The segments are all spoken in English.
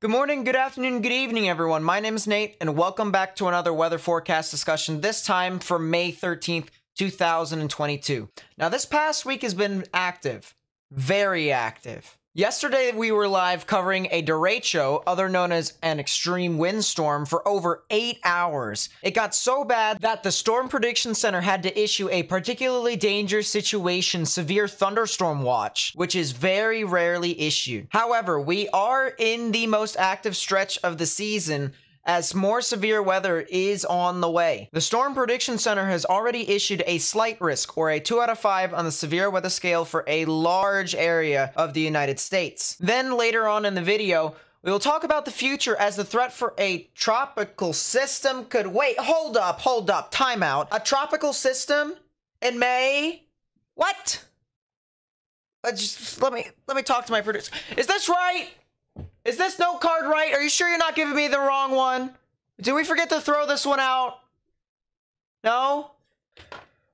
Good morning, good afternoon, good evening, everyone. My name is Nate, and welcome back to another weather forecast discussion, this time for May 13th, 2022. Now, this past week has been active, very active. Yesterday, we were live covering a derecho, other known as an extreme windstorm, for over eight hours. It got so bad that the Storm Prediction Center had to issue a particularly dangerous situation severe thunderstorm watch, which is very rarely issued. However, we are in the most active stretch of the season as more severe weather is on the way. The Storm Prediction Center has already issued a slight risk, or a 2 out of 5 on the severe weather scale for a large area of the United States. Then later on in the video, we will talk about the future as the threat for a tropical system could wait. Hold up, hold up, timeout. A tropical system in May? What? Uh, just let me let me talk to my producer. Is this right? Is this note card right? Are you sure you're not giving me the wrong one? Did we forget to throw this one out? No?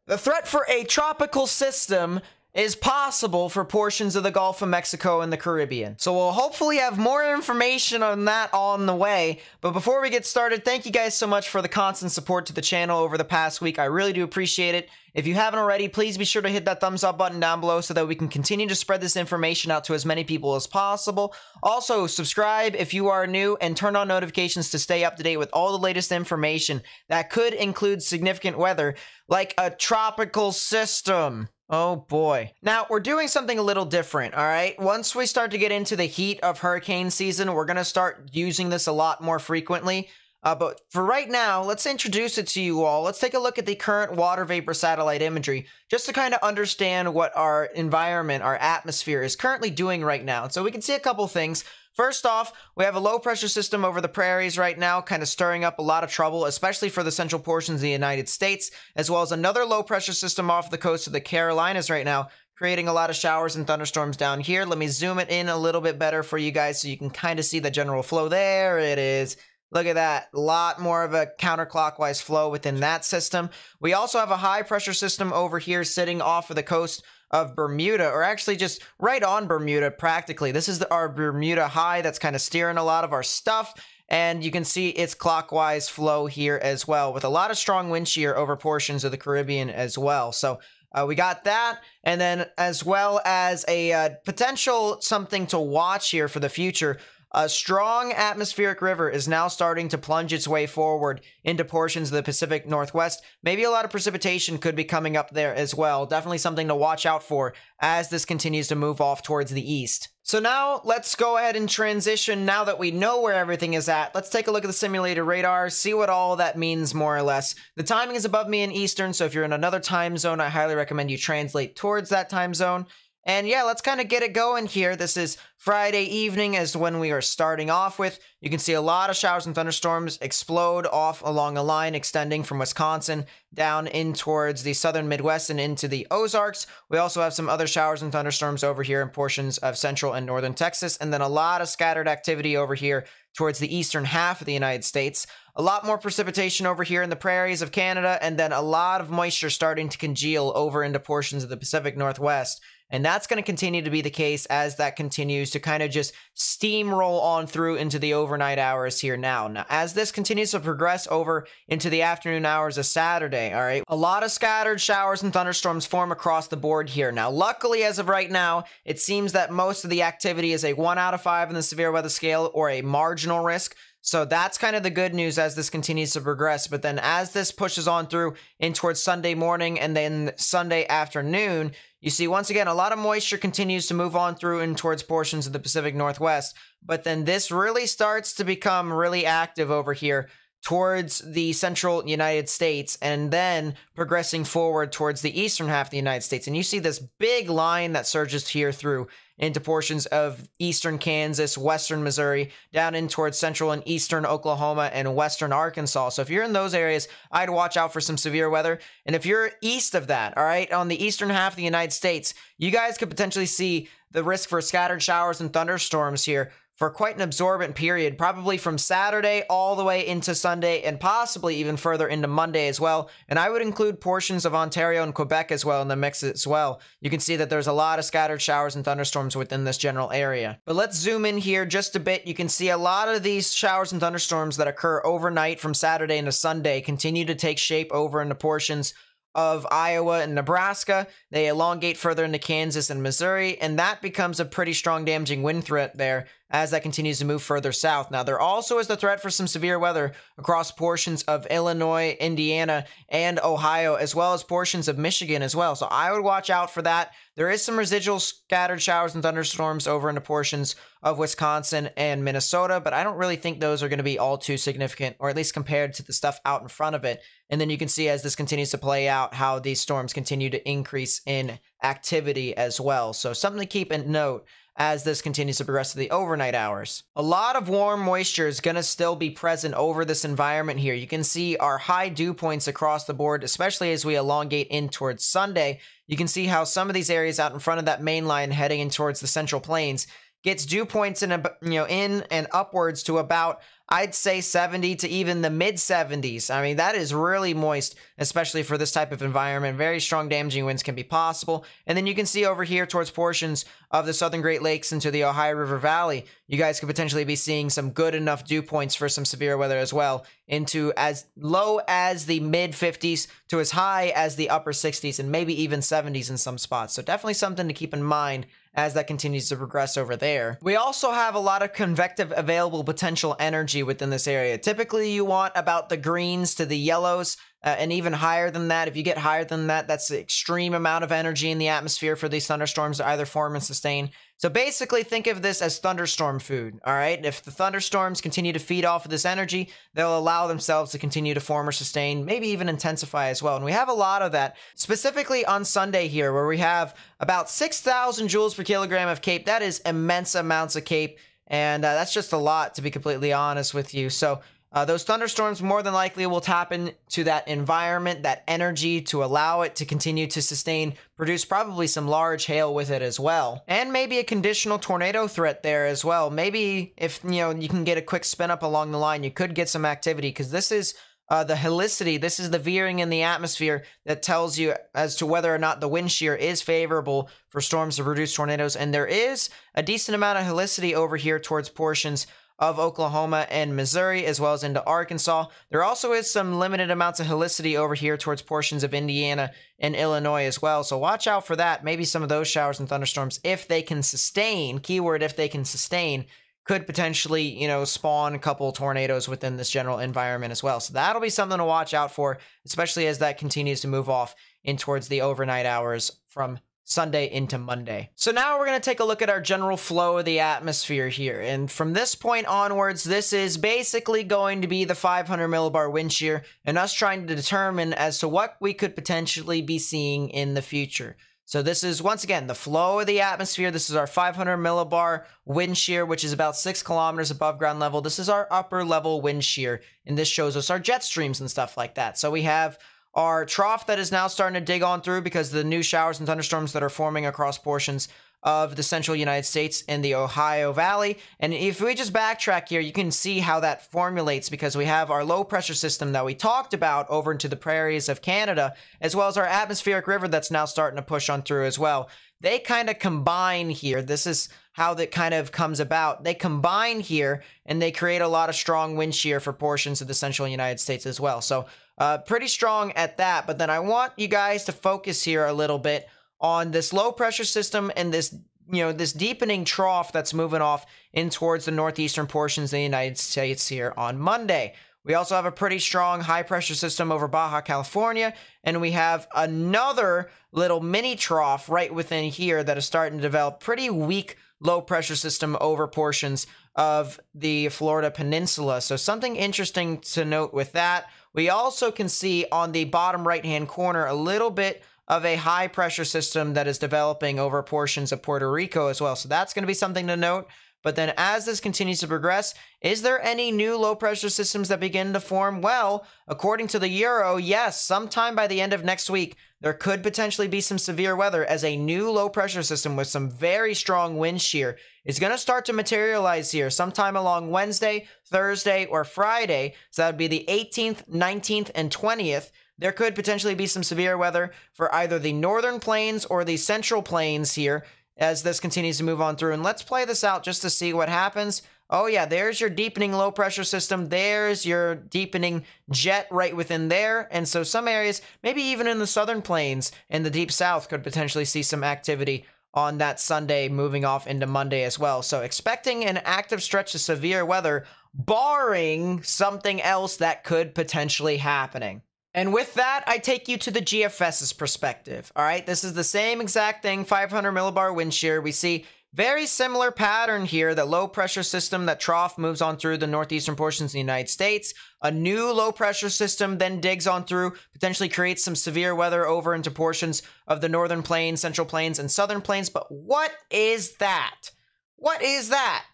The threat for a tropical system is possible for portions of the Gulf of Mexico and the Caribbean. So we'll hopefully have more information on that on the way. But before we get started, thank you guys so much for the constant support to the channel over the past week. I really do appreciate it. If you haven't already, please be sure to hit that thumbs up button down below so that we can continue to spread this information out to as many people as possible. Also, subscribe if you are new and turn on notifications to stay up to date with all the latest information that could include significant weather like a tropical system. Oh boy. Now, we're doing something a little different, all right? Once we start to get into the heat of hurricane season, we're going to start using this a lot more frequently. Uh, but for right now, let's introduce it to you all. Let's take a look at the current water vapor satellite imagery just to kind of understand what our environment, our atmosphere is currently doing right now. So we can see a couple things. First off, we have a low pressure system over the prairies right now, kind of stirring up a lot of trouble, especially for the central portions of the United States, as well as another low pressure system off the coast of the Carolinas right now, creating a lot of showers and thunderstorms down here. Let me zoom it in a little bit better for you guys so you can kind of see the general flow. There it is. Look at that. A lot more of a counterclockwise flow within that system. We also have a high pressure system over here sitting off of the coast of Bermuda, or actually just right on Bermuda practically. This is the, our Bermuda high that's kind of steering a lot of our stuff. And you can see its clockwise flow here as well, with a lot of strong wind shear over portions of the Caribbean as well. So uh, we got that, and then as well as a uh, potential something to watch here for the future. A strong atmospheric river is now starting to plunge its way forward into portions of the Pacific Northwest. Maybe a lot of precipitation could be coming up there as well. Definitely something to watch out for as this continues to move off towards the east. So now let's go ahead and transition. Now that we know where everything is at, let's take a look at the simulated radar, see what all that means more or less. The timing is above me in Eastern, so if you're in another time zone, I highly recommend you translate towards that time zone. And yeah, let's kind of get it going here. This is Friday evening as when we are starting off with. You can see a lot of showers and thunderstorms explode off along a line extending from Wisconsin down in towards the southern Midwest and into the Ozarks. We also have some other showers and thunderstorms over here in portions of central and northern Texas, and then a lot of scattered activity over here towards the eastern half of the United States. A lot more precipitation over here in the prairies of Canada, and then a lot of moisture starting to congeal over into portions of the Pacific Northwest. And that's going to continue to be the case as that continues to kind of just steamroll on through into the overnight hours here now. Now, as this continues to progress over into the afternoon hours of Saturday, all right, a lot of scattered showers and thunderstorms form across the board here. Now, luckily, as of right now, it seems that most of the activity is a one out of five in the severe weather scale or a marginal risk. So that's kind of the good news as this continues to progress. But then as this pushes on through in towards Sunday morning and then Sunday afternoon, you see once again a lot of moisture continues to move on through in towards portions of the Pacific Northwest. But then this really starts to become really active over here towards the central United States and then progressing forward towards the eastern half of the United States. And you see this big line that surges here through into portions of eastern Kansas, western Missouri, down in towards central and eastern Oklahoma and western Arkansas. So if you're in those areas, I'd watch out for some severe weather. And if you're east of that, all right, on the eastern half of the United States, you guys could potentially see the risk for scattered showers and thunderstorms here for quite an absorbent period, probably from Saturday all the way into Sunday and possibly even further into Monday as well. And I would include portions of Ontario and Quebec as well in the mix as well. You can see that there's a lot of scattered showers and thunderstorms within this general area. But let's zoom in here just a bit. You can see a lot of these showers and thunderstorms that occur overnight from Saturday into Sunday continue to take shape over into portions of Iowa and Nebraska. They elongate further into Kansas and Missouri, and that becomes a pretty strong damaging wind threat there as that continues to move further south. Now, there also is the threat for some severe weather across portions of Illinois, Indiana, and Ohio, as well as portions of Michigan as well. So I would watch out for that. There is some residual scattered showers and thunderstorms over into portions of Wisconsin and Minnesota, but I don't really think those are going to be all too significant, or at least compared to the stuff out in front of it. And then you can see as this continues to play out how these storms continue to increase in activity as well. So something to keep in note as this continues to progress to the overnight hours. A lot of warm moisture is going to still be present over this environment here. You can see our high dew points across the board, especially as we elongate in towards Sunday. You can see how some of these areas out in front of that main line heading in towards the central plains gets dew points in you know in and upwards to about I'd say 70 to even the mid 70s. I mean, that is really moist, especially for this type of environment. Very strong damaging winds can be possible. And then you can see over here towards portions of the southern Great Lakes into the Ohio River Valley, you guys could potentially be seeing some good enough dew points for some severe weather as well, into as low as the mid 50s to as high as the upper 60s and maybe even 70s in some spots. So definitely something to keep in mind as that continues to progress over there. We also have a lot of convective available potential energy within this area. Typically, you want about the greens to the yellows, uh, and even higher than that. If you get higher than that, that's the extreme amount of energy in the atmosphere for these thunderstorms to either form and sustain. So basically, think of this as thunderstorm food, all right? If the thunderstorms continue to feed off of this energy, they'll allow themselves to continue to form or sustain, maybe even intensify as well. And we have a lot of that, specifically on Sunday here, where we have about 6,000 joules per kilogram of CAPE. That is immense amounts of CAPE. And uh, that's just a lot, to be completely honest with you. So uh, those thunderstorms more than likely will tap into that environment, that energy to allow it to continue to sustain, produce probably some large hail with it as well. And maybe a conditional tornado threat there as well. Maybe if, you know, you can get a quick spin up along the line, you could get some activity because this is uh, the helicity, this is the veering in the atmosphere that tells you as to whether or not the wind shear is favorable for storms to produce tornadoes. And there is a decent amount of helicity over here towards portions of Oklahoma and Missouri, as well as into Arkansas. There also is some limited amounts of helicity over here towards portions of Indiana and Illinois as well. So watch out for that. Maybe some of those showers and thunderstorms, if they can sustain, keyword if they can sustain, could potentially, you know, spawn a couple tornadoes within this general environment as well. So that'll be something to watch out for, especially as that continues to move off in towards the overnight hours from Sunday into Monday. So now we're going to take a look at our general flow of the atmosphere here. And from this point onwards, this is basically going to be the 500 millibar wind shear and us trying to determine as to what we could potentially be seeing in the future. So this is, once again, the flow of the atmosphere. This is our 500 millibar wind shear, which is about six kilometers above ground level. This is our upper level wind shear, and this shows us our jet streams and stuff like that. So we have our trough that is now starting to dig on through because of the new showers and thunderstorms that are forming across portions of the central United States and the Ohio Valley. And if we just backtrack here, you can see how that formulates because we have our low pressure system that we talked about over into the prairies of Canada, as well as our atmospheric river that's now starting to push on through as well. They kind of combine here. This is how that kind of comes about. They combine here and they create a lot of strong wind shear for portions of the central United States as well. So uh, pretty strong at that. But then I want you guys to focus here a little bit on this low pressure system and this you know this deepening trough that's moving off in towards the northeastern portions of the United States here on Monday. We also have a pretty strong high pressure system over Baja California, and we have another little mini trough right within here that is starting to develop pretty weak low pressure system over portions of the Florida Peninsula. So something interesting to note with that. We also can see on the bottom right hand corner a little bit of a high pressure system that is developing over portions of Puerto Rico as well. So that's going to be something to note. But then as this continues to progress, is there any new low pressure systems that begin to form? Well, according to the Euro, yes, sometime by the end of next week, there could potentially be some severe weather as a new low pressure system with some very strong wind shear is going to start to materialize here sometime along Wednesday, Thursday, or Friday. So that would be the 18th, 19th, and 20th. There could potentially be some severe weather for either the northern plains or the central plains here as this continues to move on through. And let's play this out just to see what happens. Oh yeah, there's your deepening low pressure system. There's your deepening jet right within there. And so some areas, maybe even in the southern plains in the deep south could potentially see some activity on that Sunday moving off into Monday as well. So expecting an active stretch of severe weather barring something else that could potentially happening. And with that, I take you to the GFS's perspective. All right, this is the same exact thing, 500 millibar wind shear. We see very similar pattern here, the low pressure system that trough moves on through the northeastern portions of the United States. A new low pressure system then digs on through, potentially creates some severe weather over into portions of the northern plains, central plains, and southern plains. But what is that? What is that?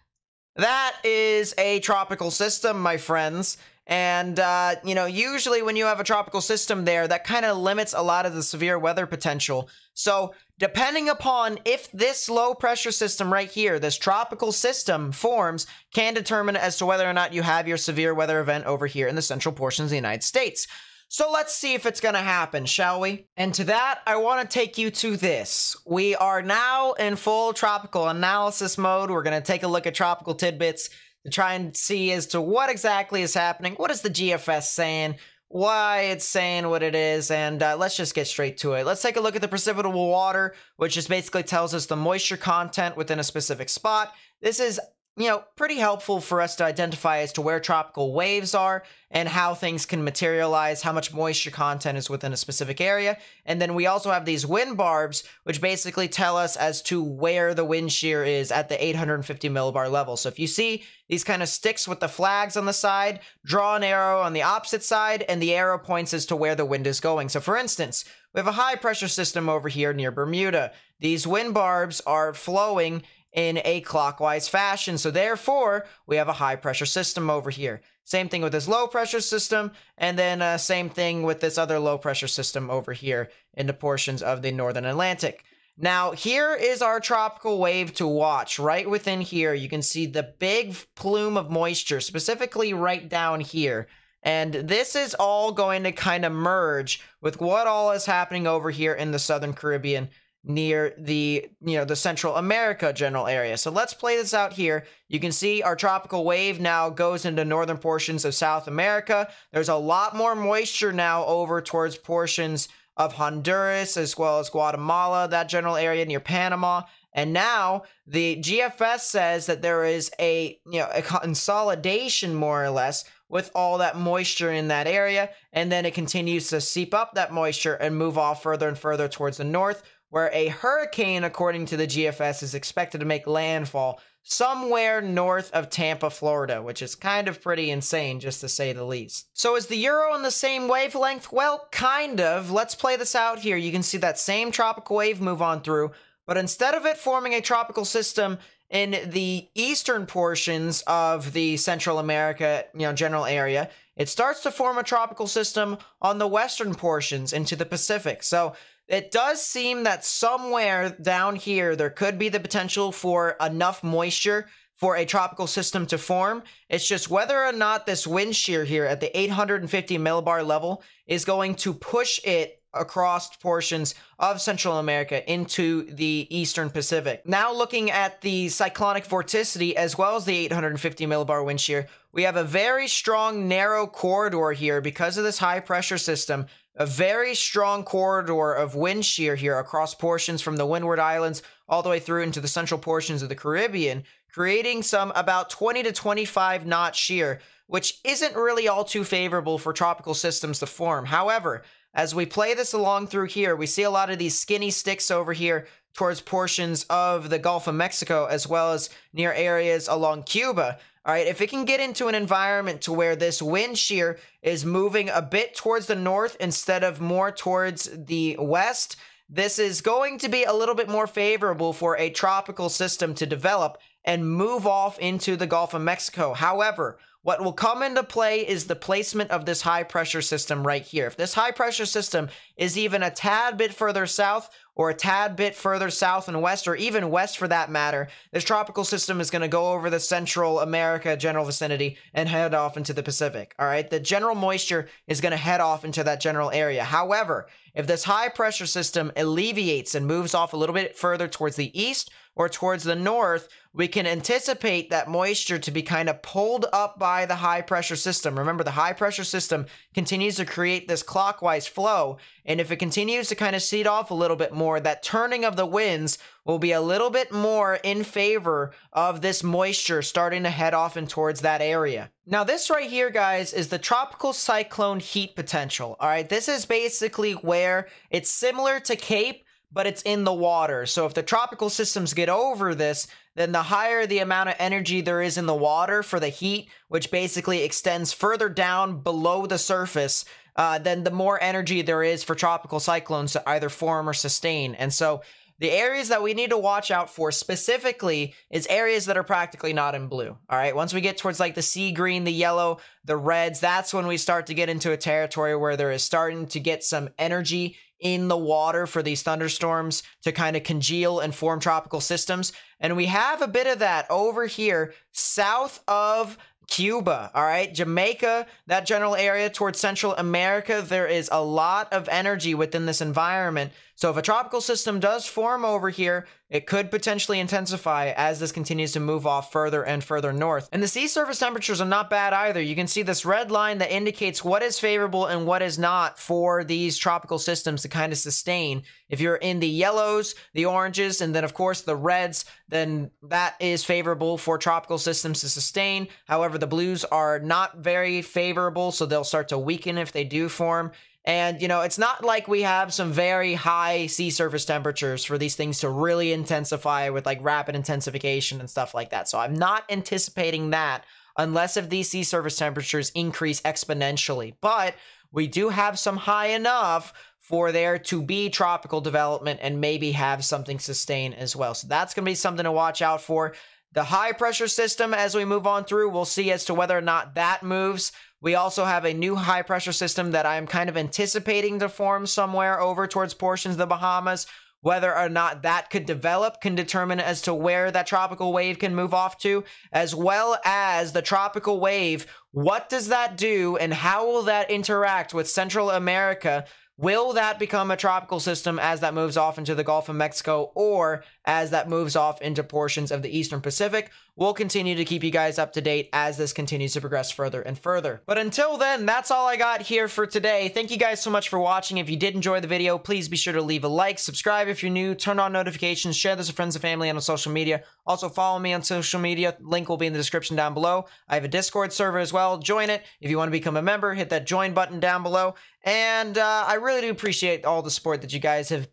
That is a tropical system, my friends. And, uh, you know, usually when you have a tropical system there, that kind of limits a lot of the severe weather potential. So, depending upon if this low pressure system right here, this tropical system forms, can determine as to whether or not you have your severe weather event over here in the central portions of the United States. So let's see if it's going to happen, shall we? And to that, I want to take you to this. We are now in full tropical analysis mode. We're going to take a look at tropical tidbits to try and see as to what exactly is happening. What is the GFS saying? Why it's saying what it is, and uh, let's just get straight to it. Let's take a look at the precipitable water, which just basically tells us the moisture content within a specific spot. This is you know, pretty helpful for us to identify as to where tropical waves are and how things can materialize, how much moisture content is within a specific area. And then we also have these wind barbs, which basically tell us as to where the wind shear is at the 850 millibar level. So if you see these kind of sticks with the flags on the side, draw an arrow on the opposite side, and the arrow points as to where the wind is going. So for instance, we have a high pressure system over here near Bermuda. These wind barbs are flowing in a clockwise fashion. So therefore, we have a high pressure system over here. Same thing with this low pressure system, and then uh, same thing with this other low pressure system over here in the portions of the northern Atlantic. Now, here is our tropical wave to watch. Right within here, you can see the big plume of moisture, specifically right down here. And this is all going to kind of merge with what all is happening over here in the Southern Caribbean near the you know the Central America general area. So let's play this out here. You can see our tropical wave now goes into northern portions of South America. There's a lot more moisture now over towards portions of Honduras as well as Guatemala, that general area near Panama. And now the GFS says that there is a you know a consolidation more or less with all that moisture in that area and then it continues to seep up that moisture and move off further and further towards the north where a hurricane, according to the GFS, is expected to make landfall somewhere north of Tampa, Florida, which is kind of pretty insane, just to say the least. So is the Euro on the same wavelength? Well, kind of. Let's play this out here. You can see that same tropical wave move on through, but instead of it forming a tropical system in the eastern portions of the Central America, you know, general area, it starts to form a tropical system on the western portions into the Pacific. So it does seem that somewhere down here there could be the potential for enough moisture for a tropical system to form. It's just whether or not this wind shear here at the 850 millibar level is going to push it across portions of Central America into the Eastern Pacific. Now looking at the cyclonic vorticity as well as the 850 millibar wind shear, we have a very strong narrow corridor here because of this high pressure system a very strong corridor of wind shear here across portions from the Windward Islands all the way through into the central portions of the Caribbean, creating some about 20 to 25 knot shear, which isn't really all too favorable for tropical systems to form. However, as we play this along through here, we see a lot of these skinny sticks over here towards portions of the Gulf of Mexico as well as near areas along Cuba. All right, if it can get into an environment to where this wind shear is moving a bit towards the north instead of more towards the west, this is going to be a little bit more favorable for a tropical system to develop and move off into the Gulf of Mexico. However, what will come into play is the placement of this high pressure system right here. If this high pressure system is even a tad bit further south or a tad bit further south and west, or even west for that matter, this tropical system is going to go over the Central America general vicinity and head off into the Pacific. All right. The general moisture is going to head off into that general area. However, if this high pressure system alleviates and moves off a little bit further towards the east or towards the north, we can anticipate that moisture to be kind of pulled up by the high pressure system. Remember, the high pressure system continues to create this clockwise flow. And if it continues to kind of seed off a little bit more, that turning of the winds will be a little bit more in favor of this moisture starting to head off and towards that area. Now, this right here, guys, is the tropical cyclone heat potential. All right, this is basically where it's similar to Cape, but it's in the water. So if the tropical systems get over this, then the higher the amount of energy there is in the water for the heat, which basically extends further down below the surface, uh, then the more energy there is for tropical cyclones to either form or sustain. And so the areas that we need to watch out for specifically is areas that are practically not in blue. All right. Once we get towards like the sea green, the yellow, the reds, that's when we start to get into a territory where there is starting to get some energy in the water for these thunderstorms to kind of congeal and form tropical systems. And we have a bit of that over here south of Cuba, all right? Jamaica, that general area towards Central America, there is a lot of energy within this environment. So if a tropical system does form over here, it could potentially intensify as this continues to move off further and further north. And the sea surface temperatures are not bad either. You can see this red line that indicates what is favorable and what is not for these tropical systems to kind of sustain. If you're in the yellows, the oranges, and then of course the reds, then that is favorable for tropical systems to sustain. However, the blues are not very favorable, so they'll start to weaken if they do form. And, you know, it's not like we have some very high sea surface temperatures for these things to really intensify with like rapid intensification and stuff like that. So I'm not anticipating that unless if these sea surface temperatures increase exponentially. But we do have some high enough for there to be tropical development and maybe have something sustain as well. So that's going to be something to watch out for. The high pressure system, as we move on through, we'll see as to whether or not that moves. We also have a new high pressure system that I'm kind of anticipating to form somewhere over towards portions of the Bahamas. Whether or not that could develop can determine as to where that tropical wave can move off to, as well as the tropical wave. What does that do and how will that interact with Central America Will that become a tropical system as that moves off into the Gulf of Mexico or as that moves off into portions of the Eastern Pacific? We'll continue to keep you guys up to date as this continues to progress further and further. But until then, that's all I got here for today. Thank you guys so much for watching. If you did enjoy the video, please be sure to leave a like, subscribe if you're new, turn on notifications, share this with friends and family and on social media. Also follow me on social media. Link will be in the description down below. I have a Discord server as well. Join it. If you want to become a member, hit that join button down below. And uh, I really do appreciate all the support that you guys have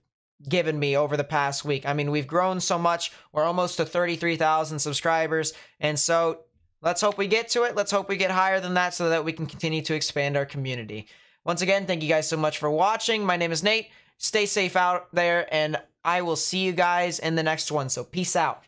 given me over the past week. I mean, we've grown so much. We're almost to 33,000 subscribers. And so let's hope we get to it. Let's hope we get higher than that so that we can continue to expand our community. Once again, thank you guys so much for watching. My name is Nate. Stay safe out there, and I will see you guys in the next one. So peace out.